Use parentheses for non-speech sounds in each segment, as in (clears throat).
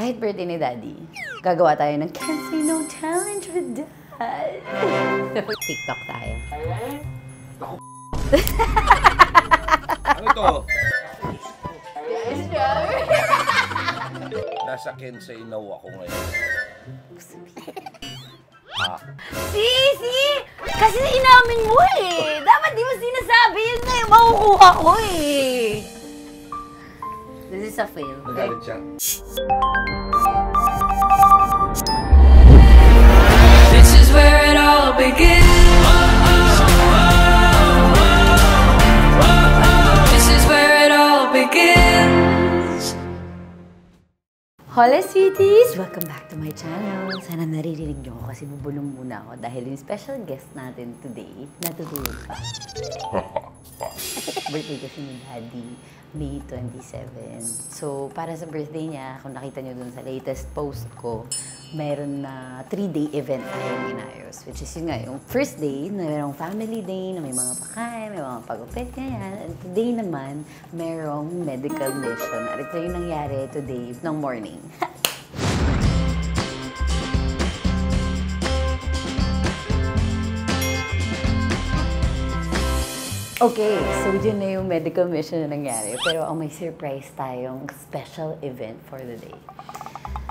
Kahit birthday ni Daddy, gagawa tayo ng Can't Say No Challenge with Dad. (laughs) TikTok tayo. (laughs) Ano ito? (laughs) Nasa Kensei Now ako ngayon. Ah, Si, si! Kasi inamin mo eh! Dapat di mo sinasabi yun na yung makukuha ko eh! This is a fail. nagalit siya. This is where it all begins. This is where it all begins. Hola sweeties! Welcome back to my channel. Sana naririnig niyo ako kasi bubulong muna ako dahil yung special guest natin today, natutulog pa. (laughs) (laughs) birthday kasi ni Daddy, May 27. So, para sa birthday niya, kung nakita niyo dun sa latest post ko, meron na three-day event tayong inayos. Which is yun nga, yung first day, na merong family day, na may mga pakain, may mga pagupit, ganyan. And today naman, merong medical mission. At ito yung nangyari today ng morning. (laughs) Okay, so yun na yung medical mission na nangyari. Pero ang may surprise tayong special event for the day.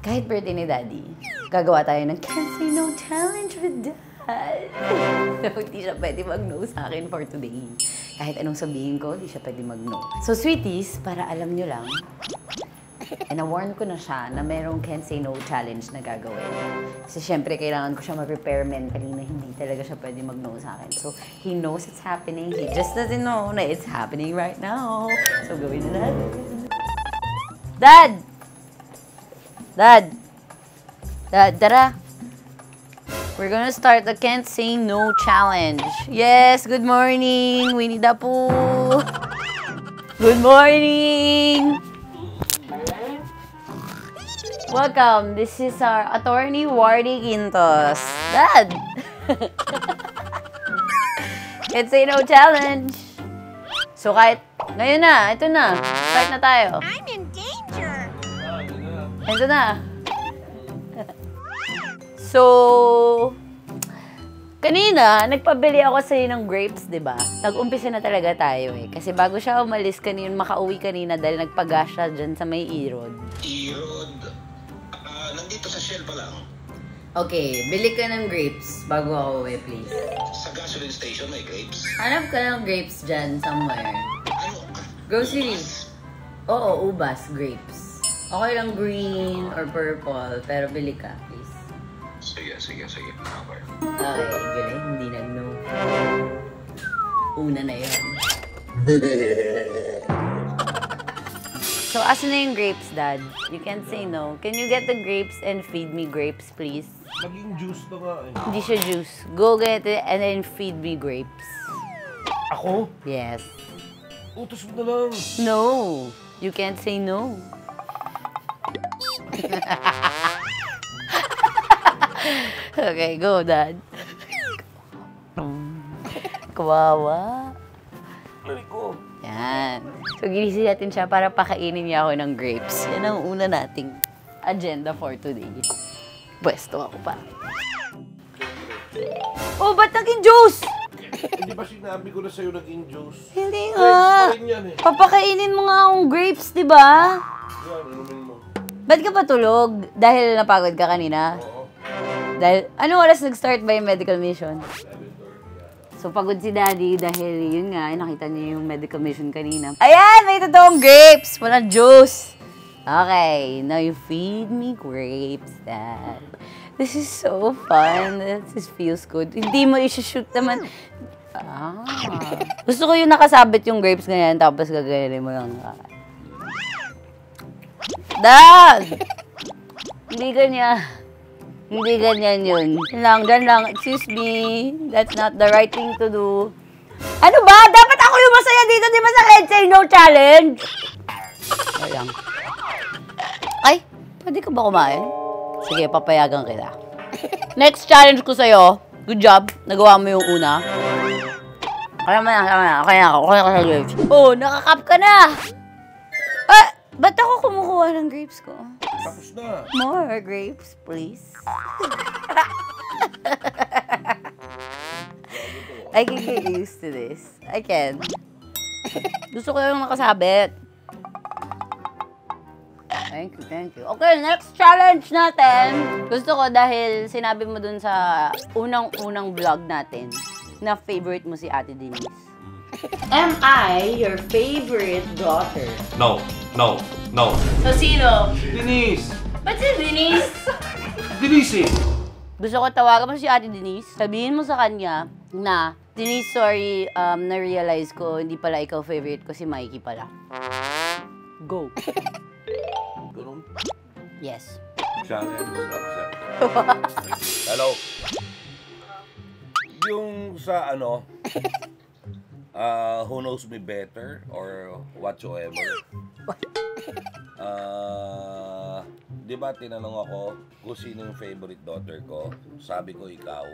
Kahit birthday ni Daddy, gagawa tayo ng Can't Say No Challenge with Dad. (laughs) Hindi siya pwede mag-no sa akin for today. Kahit anong sabihin ko, hindi siya pwede mag-no. So sweeties, para alam nyo lang, And na-warn ko na siya na merong Can't Say No challenge na gagawin. Kasi syempre, kailangan ko siya ma-prepare mentally na hindi talaga siya pwede mag-no sa akin. So, he knows it's happening. He just doesn't know na it's happening right now. So, gawin na natin. Dad! Dad! Dad, tara! We're gonna start the Can't Say No challenge. Yes, good morning! Winnie the Pooh! Good morning! Welcome. This is our attorney Wardy Quintos. Dad! (laughs) It's a no challenge. So kahit ngayon na, ito na. Start na tayo. I'm in danger. Ito na. (laughs) So, kanina, nagpabili ako sa'yo ng grapes, di ba? Nag-umpisa na talaga tayo eh. Kasi bago siya umalis kanina, makauwi kanina dahil nagpaga siya dyan sa may irod. Irod. Nandito sa Shell pa lang. Okay, bili ka ng grapes bago ako uwi, please. Sa gasoline station may grapes. Hanap ka ng grapes dyan somewhere. Ano? Grocery. Ubas? Oo, ubas, grapes. Okay lang green or purple, pero bili ka, please. Sige, sige, sige. Okay. Okay, galing. Hindi nag-no. Una na yun. (laughs) So, asan na yung grapes, Dad? You can't say no. Can you get the grapes and feed me grapes, please? Naging juice na nga eh. Hindi siya juice. Go get it and then feed me grapes. Ako? Yes. Utos mo na lang. No. You can't say no. (laughs) okay, go, Dad. Kawawa. Lari ko. Yan. So, ginising natin siya para pakainin niya ako ng grapes. Yan ang una nating agenda for today. Pwesto ako pa. Oh, ba't naging juice? Hindi ba sinabi ko na sa'yo naging juice? Hindi Grapes nga. pa rin yan eh. Papakainin mo nga akong grapes, di ba? Yan, inumin mo. Ba't ka patulog? Dahil napagod ka kanina? Oo. Dahil, anong oras nag-start ba yung medical mission? So, pagod si Daddy dahil yun nga, nakita niya yung medical mission kanina. Ayan! May totoong grapes! Walang juice! Okay, now you feed me grapes, Dad. This is so fun. This feels good. Hindi mo isi-shoot naman. Ah. Gusto ko yung nakasabit yung grapes ganyan, tapos gagayarin mo lang. Dad! Hindi ganyan. Hindi ganyan yun. Lang, dyan lang. Excuse me. That's not the right thing to do. Ano ba? Dapat ako yung masaya dito, di ba sa Say No Challenge? Ay lang. Ay, pwede ka ba kumain? Sige, papayagan kita. Next challenge ko sa'yo. Good job. Nagawa mo yung una. Kaya mo na, kaya na. Okay ako. Okay ako sa grapes. Oh, nakakap ka na. Ah, ba't ako kumukuha ng grapes ko? Tapos na. More grapes, please. (laughs) I can get used to this. I can. Gusto ko yung nakasabit. Thank you, thank you. Okay, next challenge natin. Gusto ko dahil sinabi mo dun sa unang-unang vlog natin na favorite mo si Ate Denise. Am I your favorite daughter? No, no, no. So, sino? Denise! Ba't si Denise? (laughs) Denise eh! Gusto ko tawagan mo si Ate Denise. Sabihin mo sa kanya na, Denise, sorry, um, na-realize ko, hindi pala ikaw favorite ko, si Mikey pala. Go. Ganun. Yes. Challenge (laughs) accepted. Hello. Yung sa ano, uh, who knows me better or whatsoever. Ah, di ba tinanong ako kung sino yung favorite daughter ko? Sabi ko ikaw.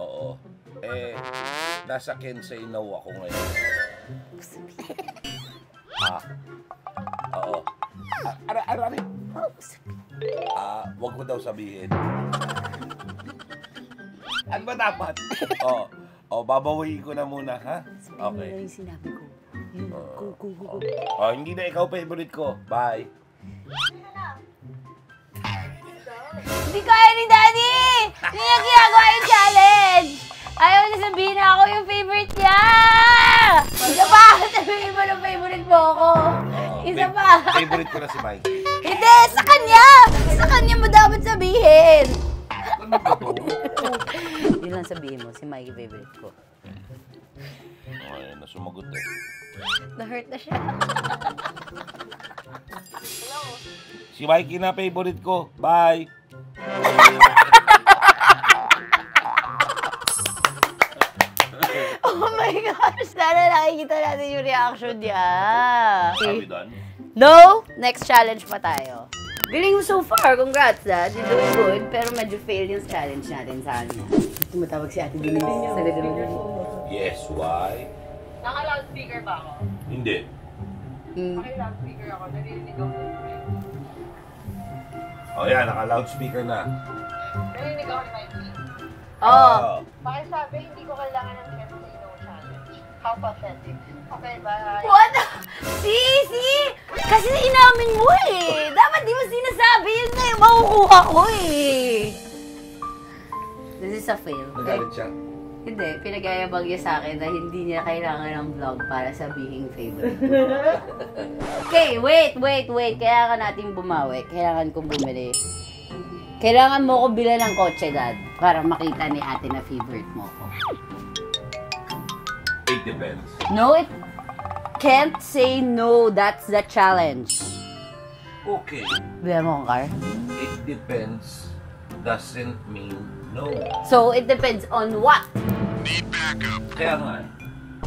Oo. Eh, nasa Kensei now ako ngayon. Ah. Oo. Ah, Ara, ara, ara. Ah, wag mo daw sabihin. Ano ba dapat? Oh, oh, babawiin ko na muna, ha? Okay. yung sinabi ko. Yun, go, go, go, go. Oh, hindi na ikaw favorite ko. Bye. Hindi kaya ni Daddy! Hindi niya ginagawa yung challenge! Ayaw niya sabihin na ako yung favorite niya! Isa pa! Sabihin mo na favorite mo ako! Isa Fa- pa! Favorite ko na si Mikey. Hindi! Sa kanya! Sa kanya mo dapat sabihin! Ano ba to? (laughs) Yun lang sabihin mo, si Mikey favorite ko. Ay, nasumagot eh. Na-hurt na siya. (laughs) Si Mikey na favorite ko. Bye. (laughs) Oh my gosh! Sana nakikita natin yung reaction niya. Done? No! Next challenge pa tayo. Galing mo so far. Congrats, Dad. You're doing good. Pero medyo fail yung challenge natin sa ano. Tumatawag si Ate Denise. Sa gagawin Yes, why? Naka-loudspeaker ba ako? Hindi. Hmm. Naka-loudspeaker ako, naririnig ako. Oh, yan. Naka-loudspeaker na. Narinig ako ni Mikey. Oh! Pakisabi, hindi ko kailangan ng No challenge. How pathetic. Okay, bye. What? See? See? Kasi inamin mo eh. Dapat di mo sinasabi. Yun na yung makukuha ko eh. This is a fail. Nagalit siya. Hindi, pinag-ayabang niya sa akin na hindi niya kailangan ng vlog para sabihin favorite. okay, wait, wait, wait. Kailangan natin bumawi. Kailangan kong bumili. Kailangan mo ko bilan ng kotse, Dad, para makita ni ate na favorite mo ko. It depends. No, it can't say no. That's the challenge. Okay. Bilan mo ang car? It depends doesn't mean no. So, it depends on what? Kaya nga,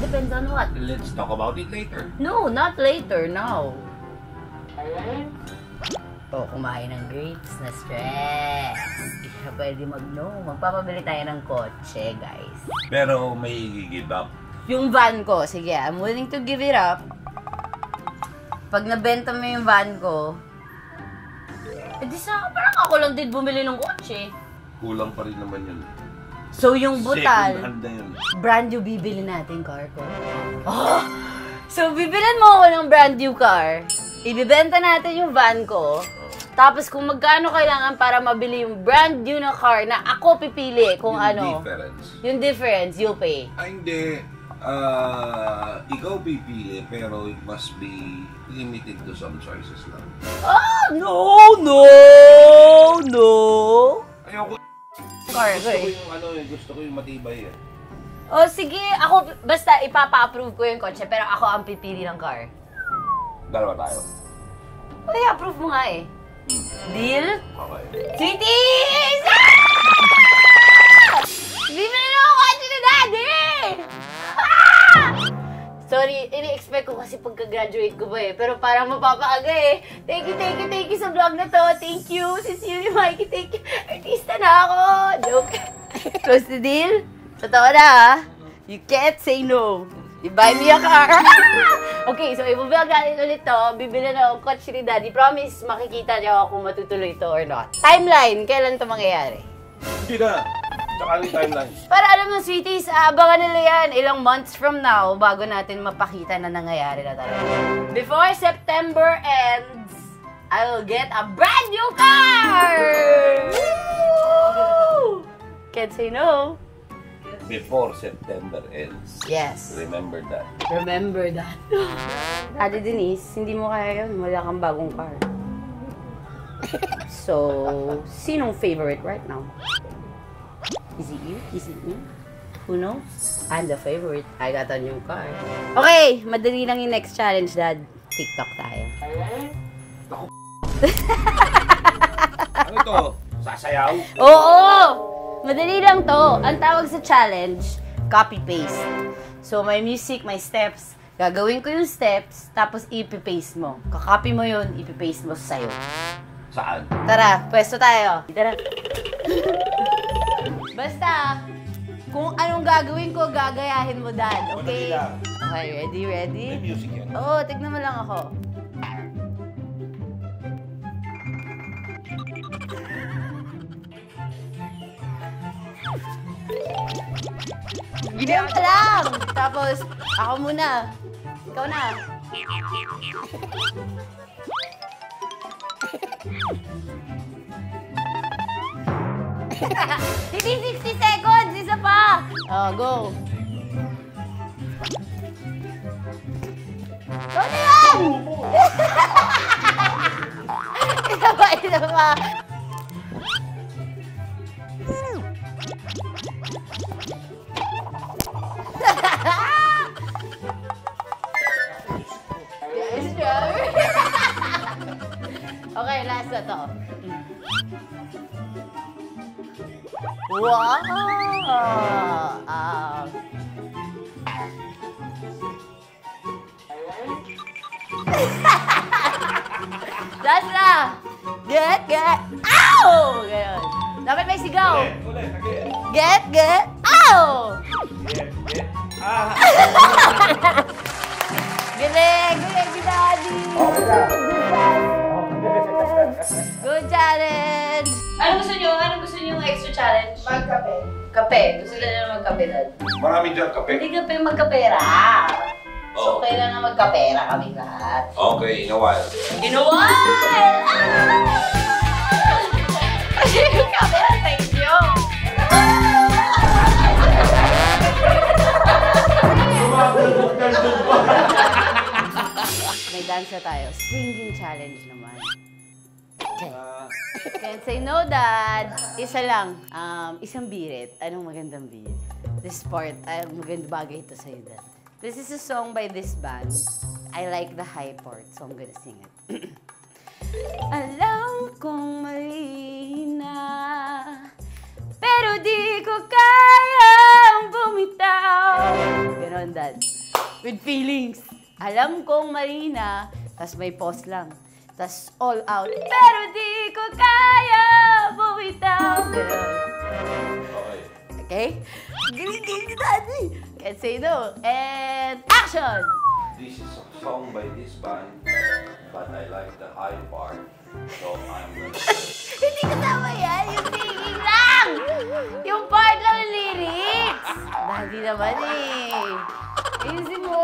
Depends on what? let's talk about it later. No, not later, now. Oh, kumain ng grapes na stress. Hindi ka pwede mag-no. Magpapabili tayo ng kotse, guys. Pero may i-give up. Yung van ko, sige, I'm willing to give it up. Pag nabenta mo yung van ko, eh di sa parang ako lang din bumili ng kotse. Kulang pa rin naman yun. So yung Second butal, hand na yun. brand new bibili natin car ko. Oh! So bibilan mo ako ng brand new car. Ibibenta natin yung van ko. Tapos kung magkano kailangan para mabili yung brand new na car na ako pipili kung Yung ano. difference. Yung difference, you pay. Ah, hindi. Ah, ikaw pipili, pero it must be limited to some choices lang. Oh, no, no, no. Ayoko. Car Gusto ko eh. yung ano eh, gusto ko yung matibay eh. Oh, sige, ako, basta ipapa-approve ko yung kotse, pero ako ang pipili ng car. Dalawa tayo. Ay, approve mo nga eh. Deal? Okay. Sweeties! Ah! Bibili na ako kotse ni Daddy! Sorry, ini-expect ko kasi pagka-graduate ko ba eh. Pero parang mapapaaga eh. Thank you, thank you, thank you sa vlog na to. Thank you. Sincerely, (laughs) Mikey, thank you. Artista na ako. Joke. (laughs) Close the deal? Totoo na ha? You can't say no. You buy me a car. (laughs) okay, so ibubuild natin ulit to. Bibili na ang kotse ni Daddy. Promise, makikita niyo kung matutuloy to or not. Timeline, kailan to mangyayari? Hindi na. Tsaka yung timeline. Para alam mo, sweeties, abangan nila yan ilang months from now bago natin mapakita na nangyayari na talaga. Before September ends, I will get a brand new car! Woo! Can't say no. Before September ends. Yes. Remember that. Remember that. Ate Denise, hindi mo kaya yun. Wala kang bagong car. So, sinong favorite right now? Is it you? Is it me? Who knows? I'm the favorite. I got a new car. Okay, madali lang yung next challenge, Dad. TikTok tayo. Ano ito? Sasayaw? Oo! Madali lang to. Ang tawag sa challenge, copy-paste. So, may music, may steps. Gagawin ko yung steps, tapos ipipaste mo. Kakopy mo yun, ipipaste mo sa'yo. Saan? Tara, pwesto tayo. Tara. Basta, kung anong gagawin ko, gagayahin mo, Dad. Okay? Okay, ready, ready? May music yan. Oo, tignan mo lang ako. Ganyan ka lang! Tapos, ako muna. Ikaw na. (laughs) (laughs) Hindi 60 seconds! Isa pa! Oh, go! Go na yan! (laughs) isa pa, isa pa. Wow! Na! Get, get, ow! Ganon. Dapat may sigaw. Ulit, again. Get, get, ow! Get, get. Ah! Galing! Galing si Daddy! Good challenge! Ano gusto nyo? Ano gusto nyo extra challenge? Magkape. Kape. Gusto nila magkape, Dad. Marami dyan kape. Hindi kape magkapera. So, Oo. kailangan magkapera kami lahat. Okay, in a while. In a while! Ah! Kasi yung camera sa inyo. May dance na tayo. Singing challenge naman. Okay. Can't say no, Dad. Isa lang. Um, isang birit. Anong magandang birit? This part, ay magandang bagay ito sa'yo, Dad. This is a song by this band. I like the high part, so I'm gonna sing it. (clears throat) Alam kong mali na Pero di ko kayang bumitaw Ganon, Dad. With feelings. Alam kong mali na, tas may pause lang. Tas all out. Pero di ko kaya bumitaw. Okay. Okay? Galing-galing si Daddy. Can't say no. And action! This is a song by this band, but I like the high part. So I'm gonna (laughs) Hindi kasama yan. Yung singing lang. Yung part lang ng lyrics. Daddy naman eh. Easy mo.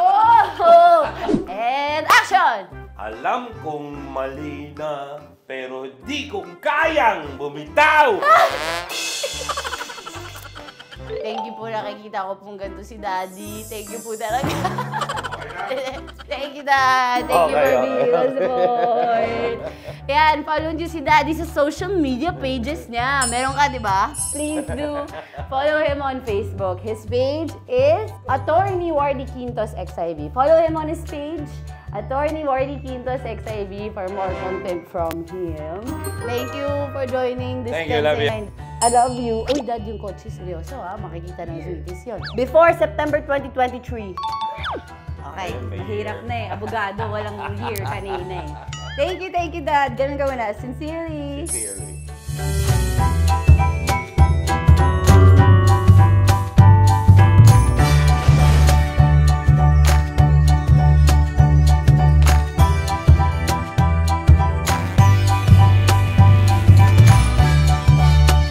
(laughs) And action! Alam kong mali na, pero di ko kayang bumitaw! (laughs) Thank you po nakikita ko pong ganito si Daddy. Thank you po talaga. (laughs) Thank you, Dad. Thank you for Okay, being okay. support. Yan, follow nyo si Daddy sa social media pages niya. Meron ka, di ba? Please do. (laughs) Follow him on Facebook. His page is Attorney Wardy Quintos XIV. Follow him on his page, Attorney Wardy Quintos XIV for more content from him. Thank you for joining this Thank you, love you. 10 I love you. Uy, dad, yung kotse, seryoso ha. Makikita ng sweeties yun. Before September 2023. Okay, mahirap na eh. Abogado, walang year kanina eh. (laughs) Thank you, thank you, dad. Ganun gawin na. Sincerely. Sincerely.